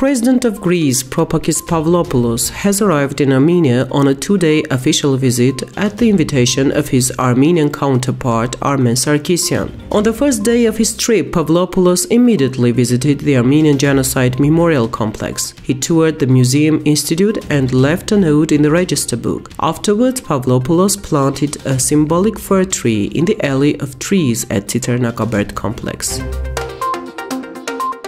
President of Greece, Prokopis Pavlopoulos, has arrived in Armenia on a two day official visit at the invitation of his Armenian counterpart, Armen Sarkissian. On the first day of his trip, Pavlopoulos immediately visited the Armenian Genocide Memorial Complex. He toured the Museum Institute and left a note in the register book. Afterwards, Pavlopoulos planted a symbolic fir tree in the alley of trees at Tsitsernakaberd complex.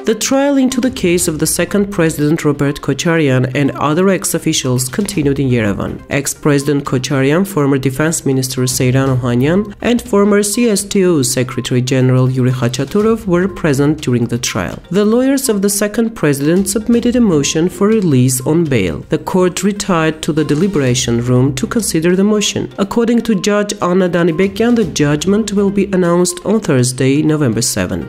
The trial into the case of the second president Robert Kocharyan and other ex-officials continued in Yerevan. Ex-president Kocharyan, former defense minister Seyran Ohanyan, and former CSTO Secretary General Yuri Khachaturov were present during the trial. The lawyers of the second president submitted a motion for release on bail. The court retired to the deliberation room to consider the motion. According to Judge Anna Danibekyan, the judgment will be announced on Thursday, November 7.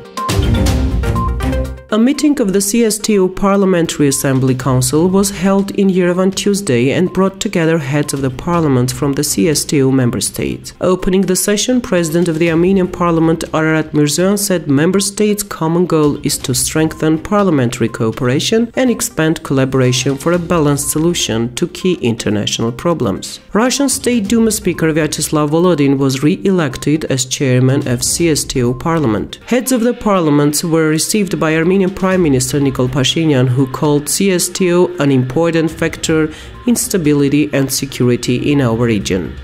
A meeting of the CSTO Parliamentary Assembly Council was held in Yerevan Tuesday and brought together heads of the parliament from the CSTO member states. Opening the session, President of the Armenian Parliament Ararat Mirzoyan said member states' common goal is to strengthen parliamentary cooperation and expand collaboration for a balanced solution to key international problems. Russian State Duma Speaker Vyacheslav Volodin was re-elected as chairman of CSTO Parliament. Heads of the parliaments were received by Armenian Prime Minister Nikol Pashinyan, who called CSTO an important factor in stability and security in our region.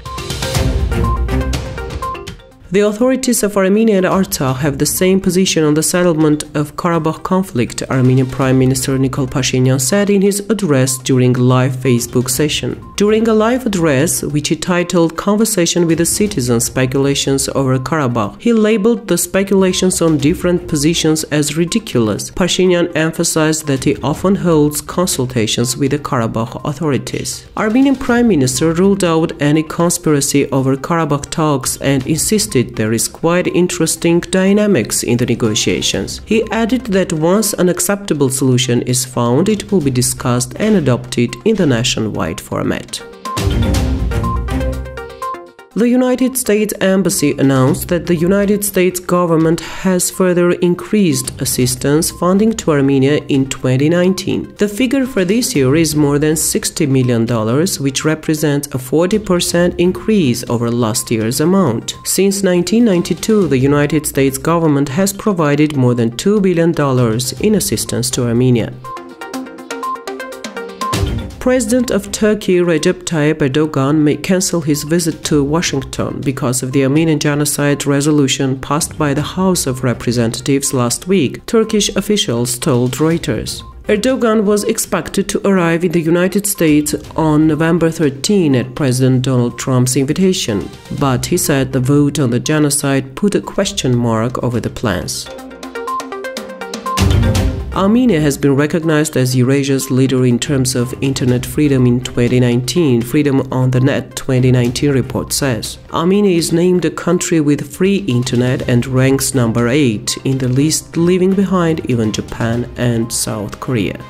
The authorities of Armenia and Artsakh have the same position on the settlement of Karabakh conflict, Armenian Prime Minister Nikol Pashinyan said in his address during a live Facebook session. During a live address, which he titled Conversation with the Citizens Speculations over Karabakh, he labeled the speculations on different positions as ridiculous. Pashinyan emphasized that he often holds consultations with the Karabakh authorities. Armenian Prime Minister ruled out any conspiracy over Karabakh talks and insisted there is quite interesting dynamics in the negotiations. He added that once an acceptable solution is found, it will be discussed and adopted in the nationwide format. The United States Embassy announced that the United States government has further increased assistance funding to Armenia in 2019. The figure for this year is more than $60 million, which represents a 40% increase over last year's amount. Since 1992, the United States government has provided more than $2 billion in assistance to Armenia. President of Turkey Recep Tayyip Erdogan may cancel his visit to Washington because of the Armenian genocide resolution passed by the House of Representatives last week, Turkish officials told Reuters. Erdogan was expected to arrive in the United States on November 13 at President Donald Trump's invitation, but he said the vote on the genocide put a question mark over the plans. Armenia has been recognized as Eurasia's leader in terms of internet freedom in 2019, Freedom on the Net 2019 report says. Armenia is named a country with free internet and ranks number 8 in the list, leaving behind even Japan and South Korea.